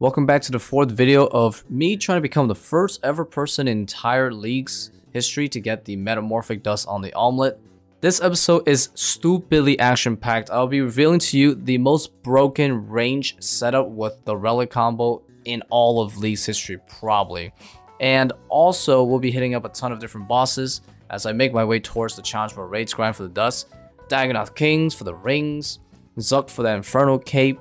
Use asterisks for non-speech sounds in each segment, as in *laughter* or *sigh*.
Welcome back to the fourth video of me trying to become the first ever person in entire league's history to get the metamorphic dust on the Olmlet. This episode is stupidly action-packed. I'll be revealing to you the most broken range setup with the relic combo in all of League's history, probably. And also, we'll be hitting up a ton of different bosses as I make my way towards the challenge for raids grind for the dust, Dagannoth Kings for the rings, Zuk for the Infernal Cape,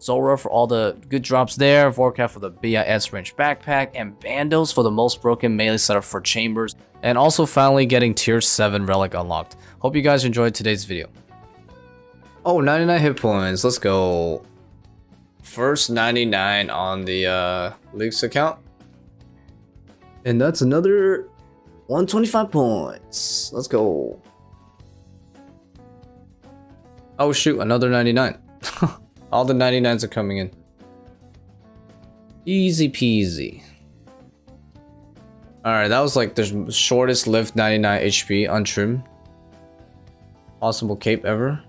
Zulrah for all the good drops there, Vorkath for the BIS range backpack, and Bandos for the most broken melee setup for chambers, and also finally getting tier 7 relic unlocked. Hope you guys enjoyed today's video. Oh, 99 hit points, let's go. First 99 on the uh, League's account. And that's another 125 points. Let's go. Oh shoot, another 99. *laughs* All the 99s are coming in. Easy peasy. Alright, that was like the shortest lived 99 HP untrimmed. Possible cape ever.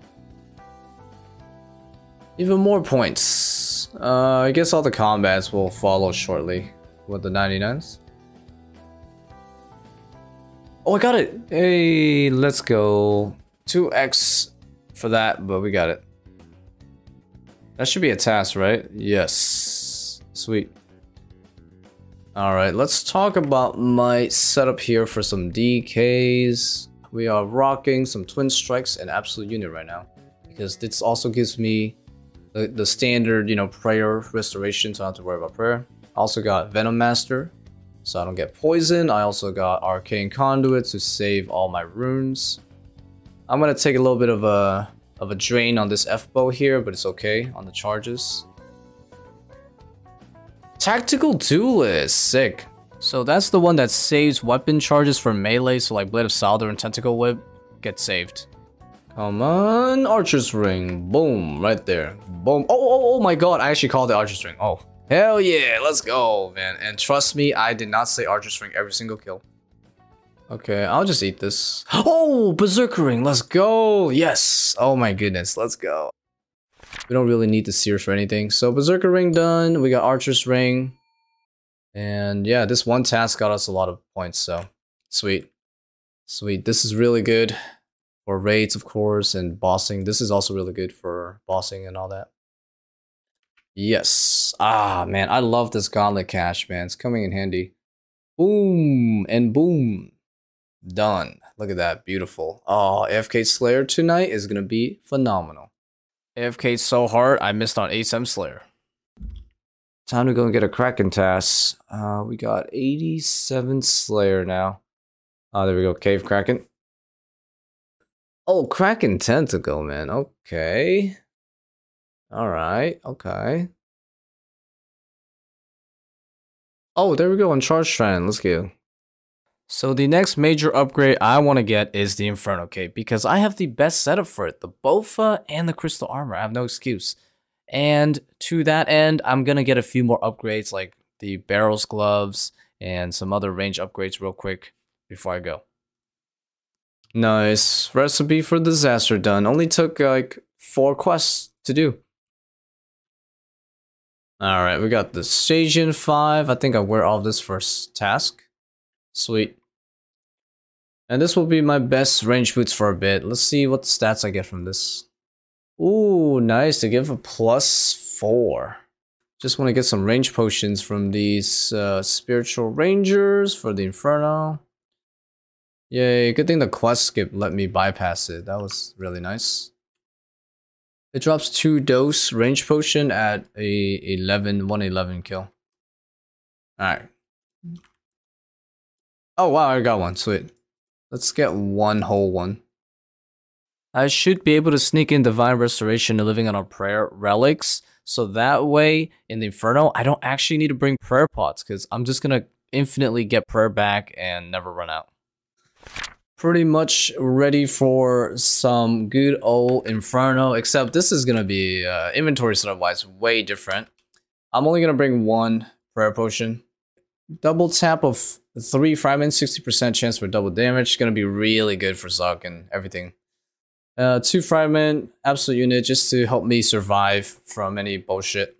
Even more points. Uh, I guess all the combats will follow shortly with the 99s. Oh, I got it! Hey, let's go. 2x for that, but we got it. That should be a task, right? Yes. Sweet. Alright, let's talk about my setup here for some DKs. We are rocking some Twin Strikes and Absolute Unit right now. Because this also gives me the, the standard, you know, prayer restoration, so I don't have to worry about prayer. Also got Venom Master, so I don't get poisoned. I also got Arcane Conduit to save all my runes. I'm gonna take a little bit of a of a drain on this F bow here, but it's okay on the charges. Tactical Duelist, sick. So that's the one that saves weapon charges for melee, so like Blade of Saeldor and Tentacle Whip get saved. Come on, Archer's Ring. Boom, right there. Boom. Oh, oh, oh my god, I actually called it Archer's Ring. Oh, hell yeah, let's go, man. And trust me, I did not say Archer's Ring every single kill. Okay, I'll just eat this. Oh, Berserker Ring, let's go. Yes. Oh my goodness, let's go. We don't really need the Seers for anything. So Berserker Ring done. We got Archer's Ring. And yeah, this one task got us a lot of points, so sweet. Sweet. This is really good for raids, of course, and bossing. This is also really good for bossing and all that. Yes. Ah, man, I love this Gauntlet Cache, man. It's coming in handy. Boom and boom. Done. Look at that. Beautiful. Oh, AFK Slayer tonight is going to be phenomenal. AFK so hard, I missed on ASM Slayer. Time to go and get a Kraken task. Uh, we got 87 Slayer now. Oh, there we go. Cave Kraken. Oh, Kraken Tentacle, man. Okay. Alright, okay. Oh, there we go on Charge Shrine. Let's go. So the next major upgrade I want to get is the Inferno Cape because I have the best setup for it. The Bofa and the Crystal Armor. I have no excuse. And to that end, I'm going to get a few more upgrades like the Barrows Gloves and some other range upgrades real quick before I go. Nice. Recipe for disaster done. Only took like four quests to do. Alright, we got the Station 5. I think I wear all this first task. Sweet. And this will be my best range boots for a bit. Let's see what stats I get from this. Ooh, nice. To give a plus four. Just want to get some range potions from these uh, spiritual rangers for the inferno. Yay, good thing the quest skip let me bypass it. That was really nice. It drops two dose range potion at a 11, 111 kill. Alright. Oh wow, I got one, sweet. Let's get one whole one. I should be able to sneak in Divine Restoration and Living on a Prayer relics. So that way, in the Inferno, I don't actually need to bring prayer pots because I'm just going to infinitely get prayer back and never run out. Pretty much ready for some good old Inferno, except this is going to be uh, inventory setup-wise way different. I'm only going to bring one prayer potion. Double tap of Three fragments, 60% chance for double damage. Gonna be really good for Zuk and everything. Uh, two fragment, absolute unit, just to help me survive from any bullshit.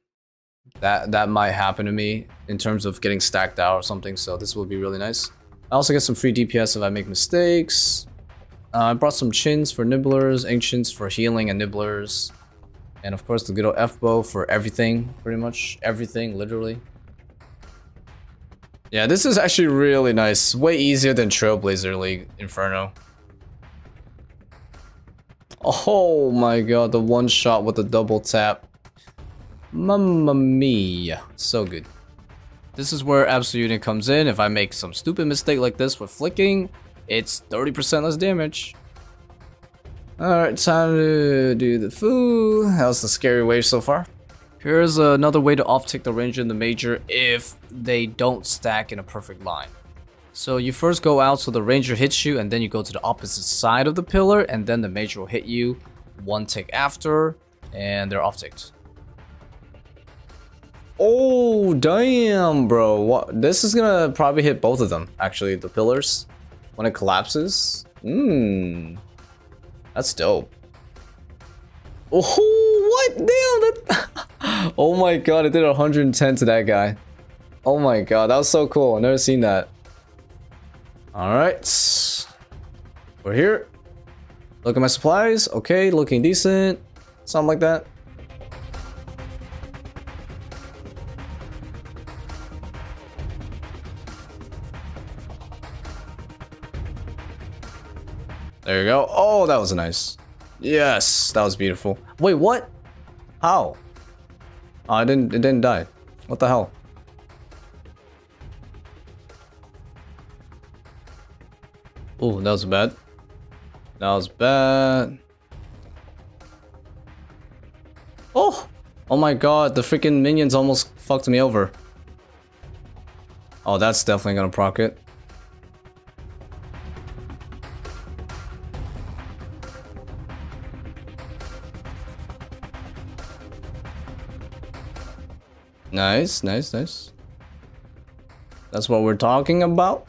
That that might happen to me in terms of getting stacked out or something, so this will be really nice. I also get some free DPS if I make mistakes. Uh, I brought some chins for nibblers, ancients for healing and nibblers. And of course the good old F-bow for everything, pretty much. Everything, literally. Yeah, this is actually really nice. Way easier than Trailblazer League Inferno. Oh my god, the one shot with the double tap. Mamma mia. So good. This is where Absolute Unit comes in. If I make some stupid mistake like this with flicking, it's 30% less damage. Alright, time to do the foo. How's the scary wave so far? Here's another way to off-tick the ranger and the major if they don't stack in a perfect line. So you first go out so the ranger hits you and then you go to the opposite side of the pillar and then the major will hit you one tick after and they're off-ticked. Oh, damn, bro. What? This is gonna probably hit both of them, actually, the pillars. When it collapses. Mmm. That's dope. Oh, what? Damn. *laughs* oh my god, it did 110 to that guy. Oh my god, that was so cool. I've never seen that. Alright. We're here. Look at my supplies. Okay, looking decent. Something like that. There you go. Oh, that was nice. Yes, that was beautiful. Wait, what? How? Ah, oh, I didn't. It didn't die. What the hell? Oh, that was bad. That was bad. Oh! Oh my god, the freaking minions almost fucked me over. Oh, that's definitely gonna proc it. Nice, nice, nice. That's what we're talking about.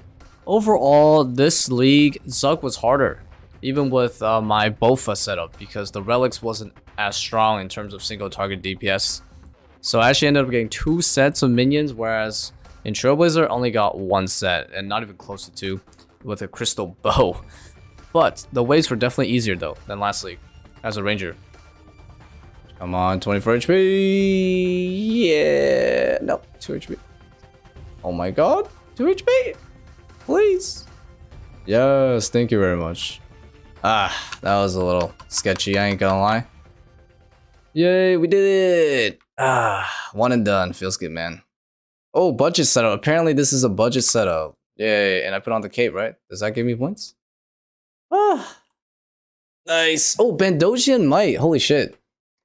Overall, this league, Zuk was harder. Even with uh, my Bofa setup, because the Relics wasn't as strong in terms of single target DPS. So I actually ended up getting two sets of minions, whereas in Trailblazer only got one set, and not even close to two, with a Crystal *laughs* Bow. But the waves were definitely easier though, than last league, as a Ranger. Come on, 24 HP. Yeah. Nope, 2 HP. Oh my god. 2 HP. Please. Yes, thank you very much. Ah, that was a little sketchy, I ain't gonna lie. Yay, we did it. Ah, one and done. Feels good, man. Oh, budget setup. Apparently this is a budget setup. Yay, and I put on the cape, right? Does that give me points? Ah. Nice. Oh, Bandosian Might. Holy shit.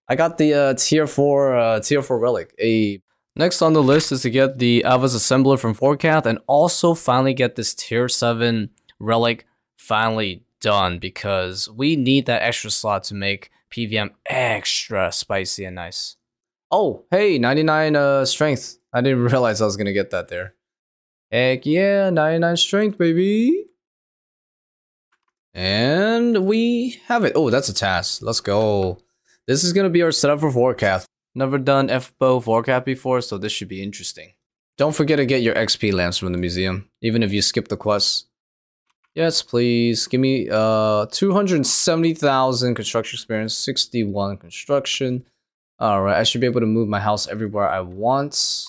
I got the uh, tier 4 uh, tier 4 relic. A Next on the list is to get the Ava's Assembler from Vorkath and also finally get this tier 7 relic finally done because we need that extra slot to make PVM extra spicy and nice. Oh, hey, 99 uh, strength. I didn't *laughs* realize I was going to get that there. Heck yeah, 99 strength, baby. And we have it. Oh, that's a task. Let's go. This is gonna be our setup for Vorkath. Never done F-Bow Vorkath before, so this should be interesting. Don't forget to get your XP lamps from the museum, even if you skip the quest. Yes, please. Give me uh 270,000 construction experience, 61 construction. Alright, I should be able to move my house everywhere I want.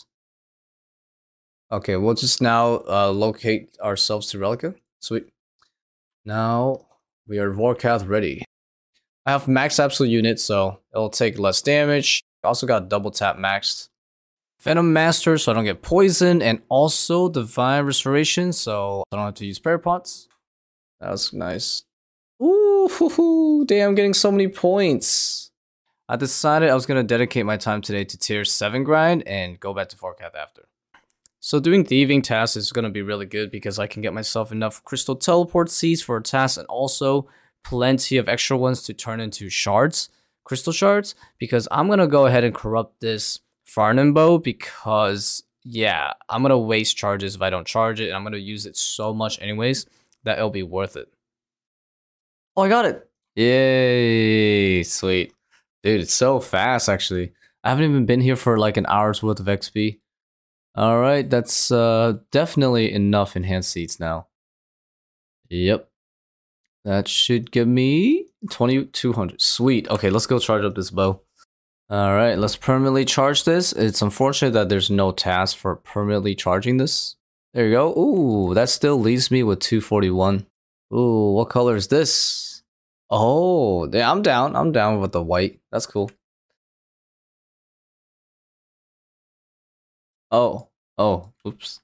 Okay, we'll just now uh, locate ourselves to Rellekka. Sweet. Now we are Vorkath ready. I have max absolute unit, so it'll take less damage. Also got double tap maxed. Venom Master, so I don't get poisoned, and also Divine Restoration, so I don't have to use prayer pots. That was nice. Ooh, hoo, hoo, damn, getting so many points. I decided I was going to dedicate my time today to tier 7 grind and go back to Vorkath after. So doing thieving tasks is going to be really good because I can get myself enough crystal teleport seeds for a task and also plenty of extra ones to turn into shards, crystal shards, because I'm going to go ahead and corrupt this Farnham bow because, yeah, I'm going to waste charges if I don't charge it, and I'm going to use it so much anyways that it'll be worth it. Oh, I got it! Yay! Sweet. Dude, it's so fast, actually. I haven't even been here for like an hour's worth of XP. All right, that's uh, definitely enough enhanced seats now. Yep. That should give me 2200. Sweet. Okay, let's go charge up this bow. All right, let's permanently charge this. It's unfortunate that there's no task for permanently charging this. There you go. Ooh, that still leaves me with 241. Ooh, what color is this? Oh, yeah, I'm down. I'm down with the white. That's cool. Oh, oh, oops.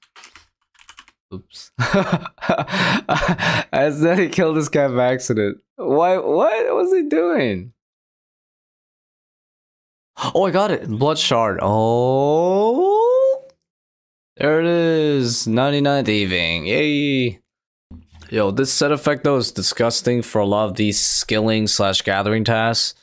Oops. *laughs* I said he killed this guy by accident. Why, what was he doing? Oh, I got it. Blood shard. Oh. There it is. 99 thieving. Yay. Yo, this set effect though is disgusting for a lot of these skilling slash gathering tasks.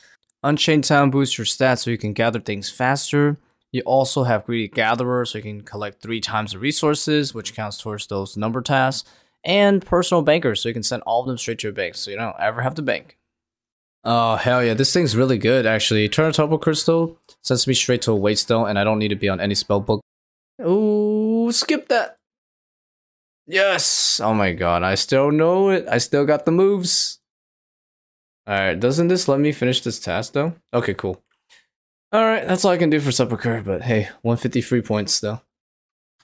Unchained Talent boosts your stats so you can gather things faster. You also have Greedy Gatherer, so you can collect three times the resources, which counts towards those number tasks. And Personal Banker, so you can send all of them straight to your bank, so you don't ever have to bank. Oh, hell yeah, this thing's really good, actually. Eternal Turbo Crystal sends me straight to a Waitstone, and I don't need to be on any spell book. Ooh, skip that. Yes! Oh my god, I still know it. I still got the moves. Alright, doesn't this let me finish this task, though? Okay, cool. Alright, that's all I can do for Sepulchre, but hey, 153 points though.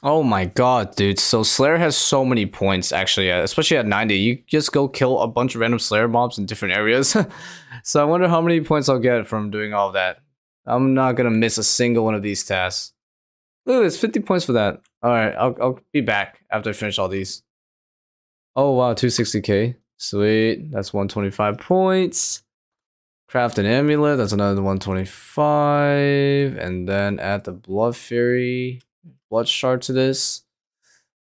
Oh my god, dude. So Slayer has so many points, actually, uh, especially at 90. You just go kill a bunch of random Slayer mobs in different areas. *laughs* so I wonder how many points I'll get from doing all that. I'm not gonna miss a single one of these tasks. Look at this, 50 points for that. Alright, I'll, I'll be back after I finish all these. Oh wow, 260k. Sweet, that's 125 points. Craft an amulet, that's another 125. And then add the Blood Fury, Blood Shard to this.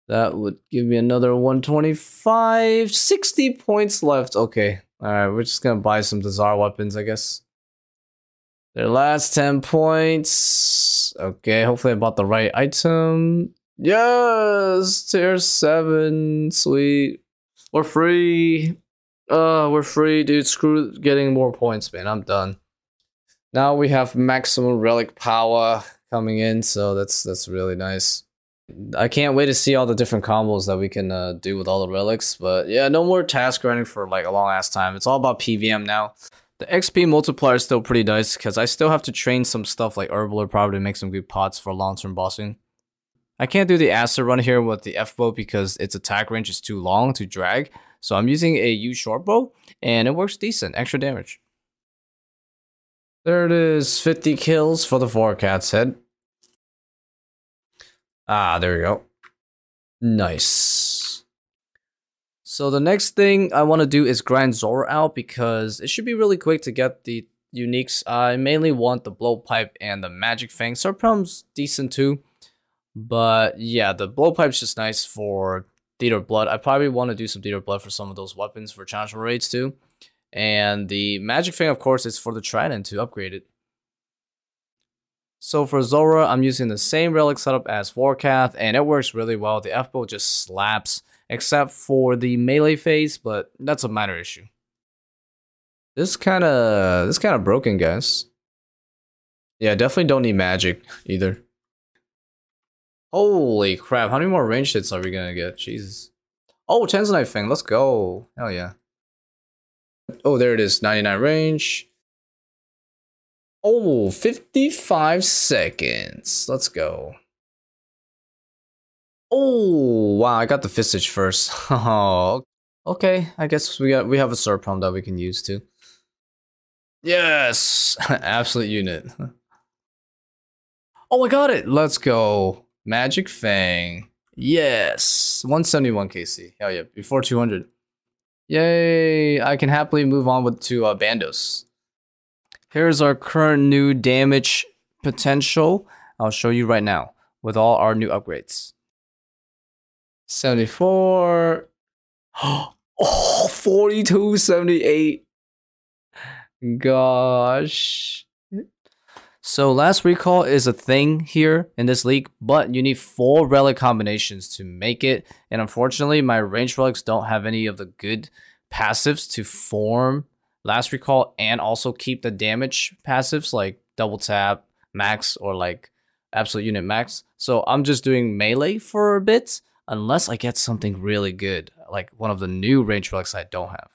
That would give me another 125. 60 points left. Okay. Alright, we're just gonna buy some Desire weapons, I guess. Their last 10 points. Okay, hopefully I bought the right item. Yes! Tier 7. Sweet. We're free. Uh, we're free, dude. Screw getting more points, man. I'm done. Now we have maximum relic power coming in, so that's that's really nice. I can't wait to see all the different combos that we can uh, do with all the relics. But yeah, no more task running for like a long ass time. It's all about PVM now. The XP multiplier is still pretty nice because I still have to train some stuff like Herblore probably to make some good pots for long-term bossing. I can't do the Acid run here with the F-bow because its attack range is too long to drag, so I'm using a U short bow, and it works decent, extra damage. There it is, 50 kills for the Vorkath's head. Ah, there we go. Nice. So the next thing I want to do is grind Zulrah out because it should be really quick to get the uniques. I mainly want the blowpipe and the magic fang. Surprum's decent too. But yeah, the blowpipe's just nice for Theater Blood. I probably want to do some Theater Blood for some of those weapons for challenge raids too. And the Magic thing, of course, is for the Trident to upgrade it. So for Zulrah, I'm using the same relic setup as Vorkath, and it works really well. The F-bow just slaps, except for the melee phase, but that's a minor issue. This kind of this kind of broken, guys. Yeah, definitely don't need magic either. Holy crap, how many more range hits are we gonna get? Jesus. Oh, Tanzanite Fang, let's go. Hell yeah. Oh, there it is, 99 range. Oh, 55 seconds. Let's go. Oh, wow, I got the Visage first. *laughs* Oh, okay, I guess we got we have a Surprum that we can use too. Yes, *laughs* absolute unit. *laughs* Oh, I got it. Let's go. Magic Fang. Yes. 171 KC. Hell yeah. Before 200. Yay. I can happily move on with to uh, Bandos. Here's our current new damage potential. I'll show you right now with all our new upgrades. 74. *gasps* Oh, 42, 78. Gosh. So last recall is a thing here in this league, but you need four relic combinations to make it. And unfortunately, my range relics don't have any of the good passives to form last recall and also keep the damage passives like double tap, max or like absolute unit max. So I'm just doing melee for a bit unless I get something really good, like one of the new range relics I don't have.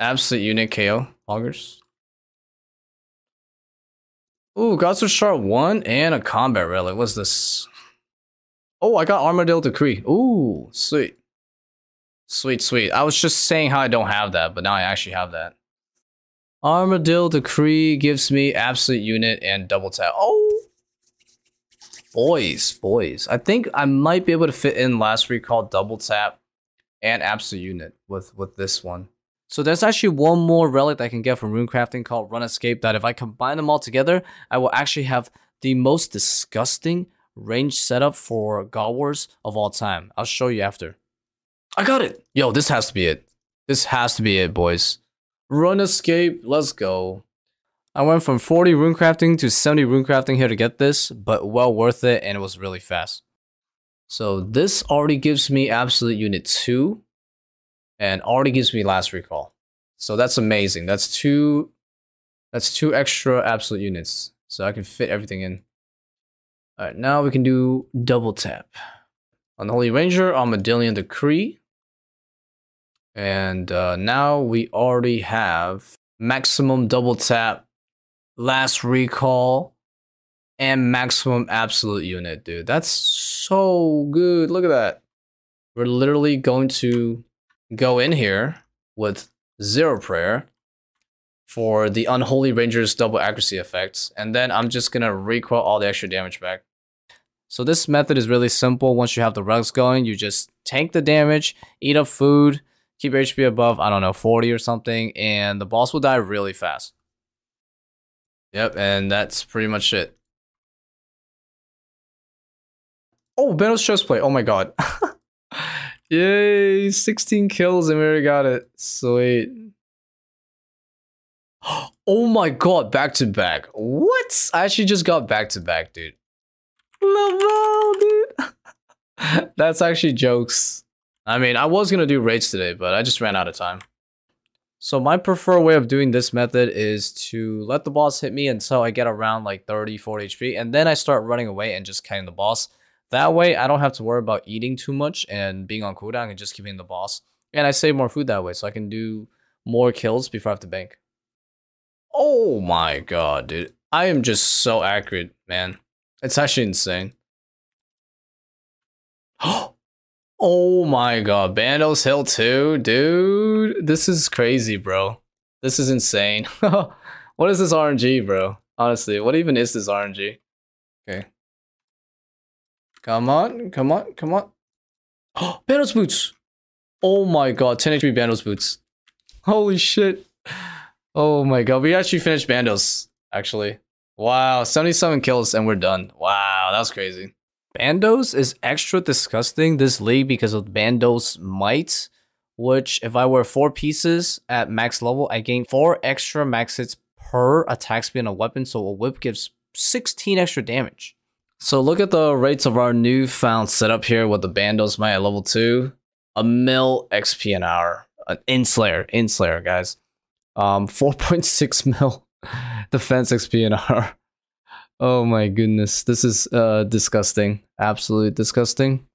Absolute unit KO augers. Ooh, Gods of Shard 1 and a combat relic. What's this? Oh, I got Armadyl Decree. Ooh, sweet. Sweet, sweet. I was just saying how I don't have that, but now I actually have that. Armadyl Decree gives me absolute unit and double tap. Oh! Boys, boys. I think I might be able to fit in last recall double tap and absolute unit with, with this one. So there's actually one more relic that I can get from runecrafting called Rune Escape that if I combine them all together, I will actually have the most disgusting range setup for God Wars of all time. I'll show you after. I got it! Yo, this has to be it. This has to be it, boys. Rune Escape, let's go. I went from 40 runecrafting to 70 runecrafting here to get this, but well worth it and it was really fast. So this already gives me absolute unit 2 and already gives me last recall. So that's amazing. That's two that's two extra absolute units. So I can fit everything in. Alright, now we can do double tap. on the Holy Ranger, Armadillion Decree. And uh, now we already have maximum double tap, last recall, and maximum absolute unit, dude. That's so good. Look at that. We're literally going to go in here with zero prayer for the Unholy Ranger's double accuracy effects, and then I'm just gonna recoil all the extra damage back. So this method is really simple. Once you have the rugs going, you just tank the damage, eat up food, keep your HP above, I don't know, 40 or something, and the boss will die really fast. Yep, and that's pretty much it. Oh, Bandos chest plate. Oh my god. *laughs* Yay, 16 kills and we already got it. Sweet. *gasps* Oh my god, back to back. What? I actually just got back to back, dude. Laval, dude. *laughs* That's actually jokes. I mean, I was gonna do raids today, but I just ran out of time. So my preferred way of doing this method is to let the boss hit me until I get around like 30, 40 HP, and then I start running away and just killing the boss. That way, I don't have to worry about eating too much and being on cooldown and just keeping the boss. And I save more food that way, so I can do more kills before I have to bank. Oh my god, dude. I am just so accurate, man. It's actually insane. *gasps* oh my god, Bandos Hill 2? Dude, this is crazy, bro. This is insane. *laughs* what is this RNG, bro? Honestly, what even is this RNG? Okay. Come on, come on, come on. *gasps* Oh, Bandos boots. Oh my god, 10 HP Bandos boots. Holy shit. Oh my god, we actually finished Bandos, actually. Wow, 77 kills and we're done. Wow, that was crazy. Bandos is extra disgusting this league because of Bandos might, which if I wear 4 pieces at max level, I gain 4 extra max hits per attack speed on a weapon, so a whip gives 16 extra damage. So look at the rates of our newfound setup here with the Bandos Might at level 2. A mil XP an hour. An in Slayer. In Slayer, guys. Um, *laughs* 4.6 mil defense XP an hour. Oh my goodness. This is uh, disgusting. Absolutely disgusting.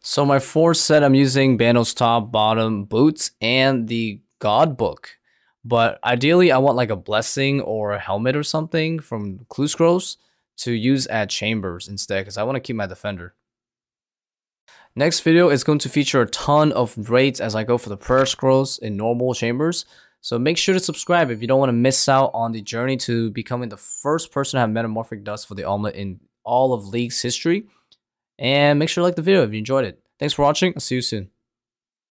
So my fourth set, I'm using Bandos top, bottom, boots, and the God Book. But ideally, I want like a blessing or a helmet or something from Clue Scrolls to use at chambers instead because I want to keep my defender. Next video is going to feature a ton of raids as I go for the prayer scrolls in normal chambers. So make sure to subscribe if you don't want to miss out on the journey to becoming the first person to have metamorphic dust for the Olmlet in all of League's history. And make sure to like the video if you enjoyed it. Thanks for watching. I'll see you soon.